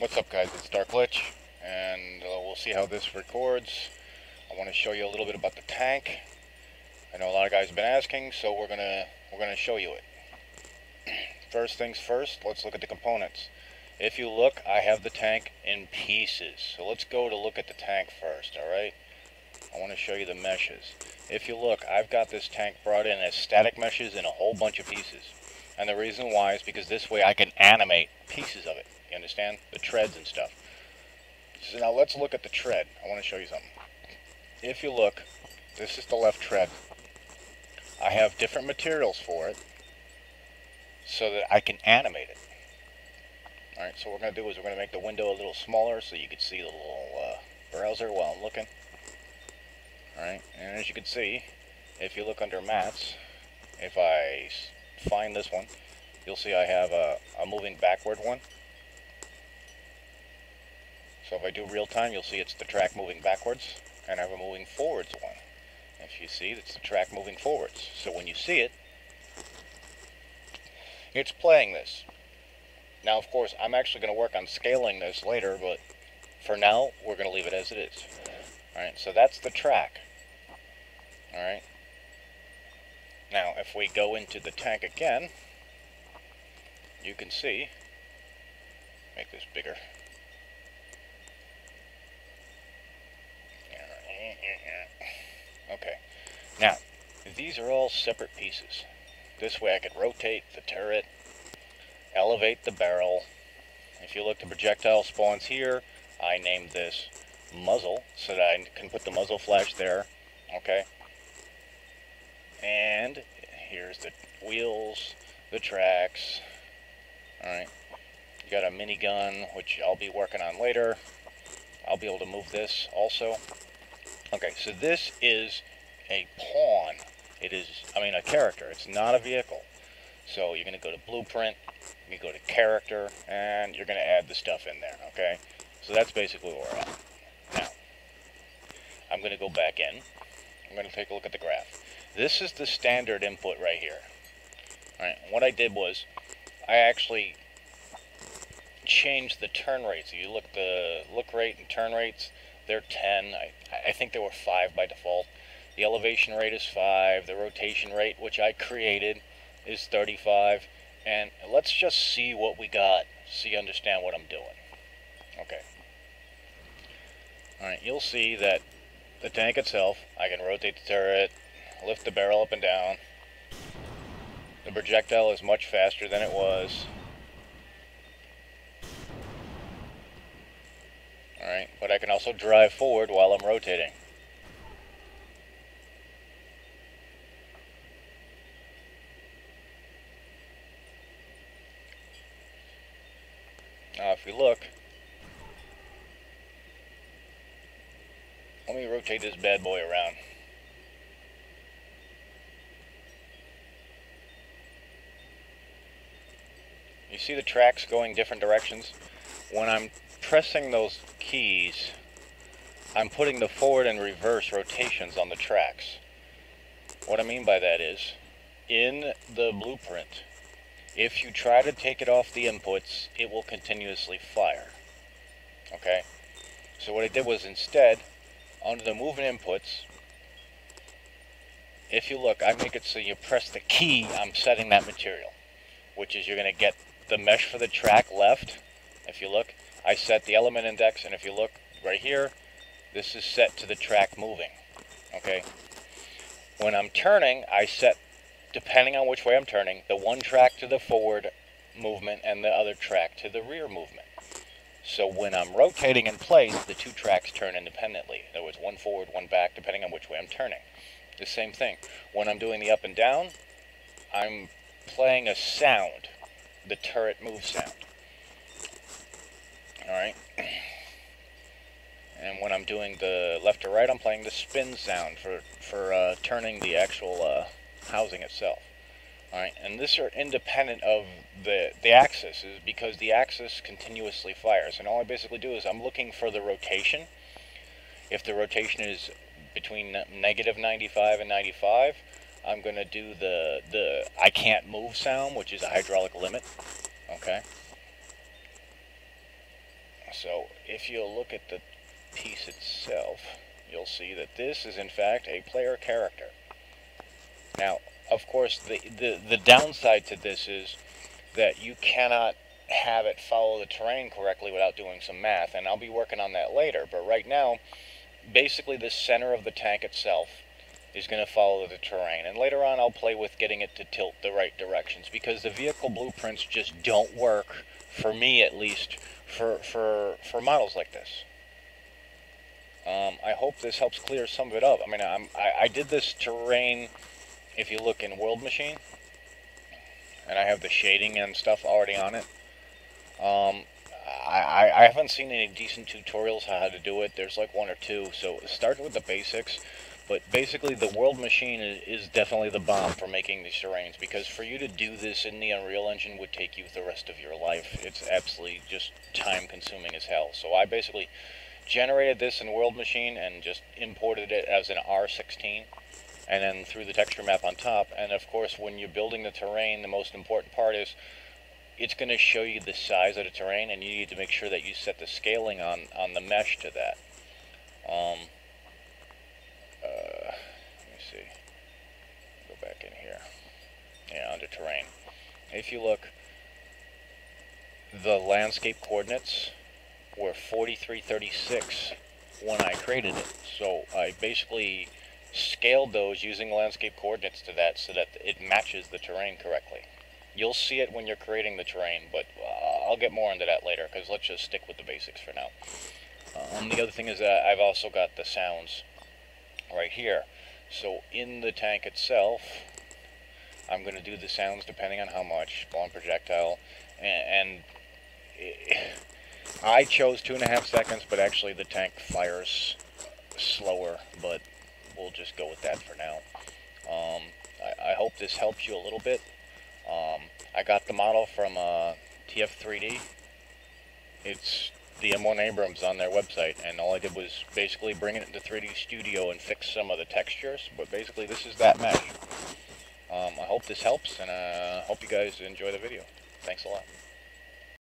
What's up guys, it's Dark Lich, and uh, we'll see how this records. I want to show you a little bit about the tank. I know a lot of guys have been asking, so we're gonna we're gonna show you it. First things first, let's look at the components. If you look, I have the tank in pieces. So let's go to look at the tank first, alright? I want to show you the meshes. If you look, I've got this tank brought in as static meshes in a whole bunch of pieces. And the reason why is because this way I can animate pieces of it. You understand? The treads and stuff. So now let's look at the tread. I want to show you something. If you look, this is the left tread. I have different materials for it so that I can animate it. Alright, so what we're going to do is we're going to make the window a little smaller so you can see the little uh, browser while I'm looking. Alright, and as you can see, if you look under mats, if I find this one, you'll see I have a, a moving backward one. So if I do real time, you'll see it's the track moving backwards, and I have a moving forwards one. If you see, it's the track moving forwards. So when you see it, it's playing this. Now, of course, I'm actually going to work on scaling this later, but for now, we're going to leave it as it is. Alright, so that's the track. Alright. Now, if we go into the tank again, you can see, make this bigger. Okay. Now, these are all separate pieces. This way I could rotate the turret, elevate the barrel. If you look, the projectile spawns here. I named this muzzle so that I can put the muzzle flash there. Okay. And here's the wheels, the tracks. Alright. You got a minigun, which I'll be working on later. I'll be able to move this also. Okay, so this is a pawn. It is, I mean, a character. It's not a vehicle. So you're going to go to blueprint, you go to character, and you're going to add the stuff in there, okay? So that's basically where we're at. Now, I'm going to go back in. I'm going to take a look at the graph. This is the standard input right here. All right, what I did was I actually changed the turn rates. If you look the look rate and turn rates, they're 10. I, I think they were 5 by default. The elevation rate is 5. The rotation rate, which I created, is 35. And let's just see what we got so you understand what I'm doing. Okay. Alright, you'll see that the tank itself, I can rotate the turret, lift the barrel up and down. The projectile is much faster than it was. Alright, but I can also drive forward while I'm rotating. Now if we look, let me rotate this bad boy around. See the tracks going different directions? When I'm pressing those keys, I'm putting the forward and reverse rotations on the tracks. What I mean by that is, in the blueprint, if you try to take it off the inputs, it will continuously fire. Okay? So what I did was instead, under the movement inputs, if you look, I make it so you press the key, I'm setting that material. Which is you're going to get the mesh for the track left. If you look, I set the element index, and if you look right here, this is set to the track moving. Okay? When I'm turning, I set, depending on which way I'm turning, the one track to the forward movement and the other track to the rear movement. So when I'm rotating in place, the two tracks turn independently. In other words, one forward, one back, depending on which way I'm turning. The same thing. When I'm doing the up and down, I'm playing a sound, the turret move sound. Alright. And when I'm doing the left to right, I'm playing the spin sound for, for uh, turning the actual uh, housing itself. Alright, and these are independent of the, the axis is because the axis continuously fires. And all I basically do is I'm looking for the rotation. If the rotation is between negative 95 and 95, I'm going to do the, the I can't move sound, which is a hydraulic limit. Okay. So if you look at the piece itself, you'll see that this is in fact a player character. Now, of course, the, the, the downside to this is that you cannot have it follow the terrain correctly without doing some math, and I'll be working on that later. But right now, basically the center of the tank itself is going to follow the terrain. And later on I'll play with getting it to tilt the right directions because the vehicle blueprints just don't work, for me at least, for, for, for models like this. Um, I hope this helps clear some of it up. I mean, I'm, I, I did this terrain, if you look in World Machine, and I have the shading and stuff already on it. Um, I, I haven't seen any decent tutorials on how to do it. There's like one or two, so start with the basics. But basically, the World Machine is, is definitely the bomb for making these terrains, because for you to do this in the Unreal Engine would take you the rest of your life. It's absolutely just time-consuming as hell. So I basically generated this in World Machine and just imported it as an R16 and then threw the texture map on top. And of course, when you're building the terrain, the most important part is it's going to show you the size of the terrain, and you need to make sure that you set the scaling on, on the mesh to that. Um, uh, let me see. Go back in here. Yeah, under terrain. If you look, the landscape coordinates were 4336 when I created it. So I basically scaled those using landscape coordinates to that so that it matches the terrain correctly. You'll see it when you're creating the terrain, but uh, I'll get more into that later because let's just stick with the basics for now. Um, the other thing is that I've also got the sounds right here. So in the tank itself, I'm going to do the sounds depending on how much, spawn projectile, and, and it, I chose two and a half seconds, but actually the tank fires slower, but we'll just go with that for now. Um, I, I, hope this helps you a little bit. Um, I got the model from uh, TF3D. It's the M1 Abrams on their website, and all I did was basically bring it into 3D Studio and fix some of the textures, but basically this is that mesh. Um, I hope this helps, and I uh, hope you guys enjoy the video. Thanks a lot.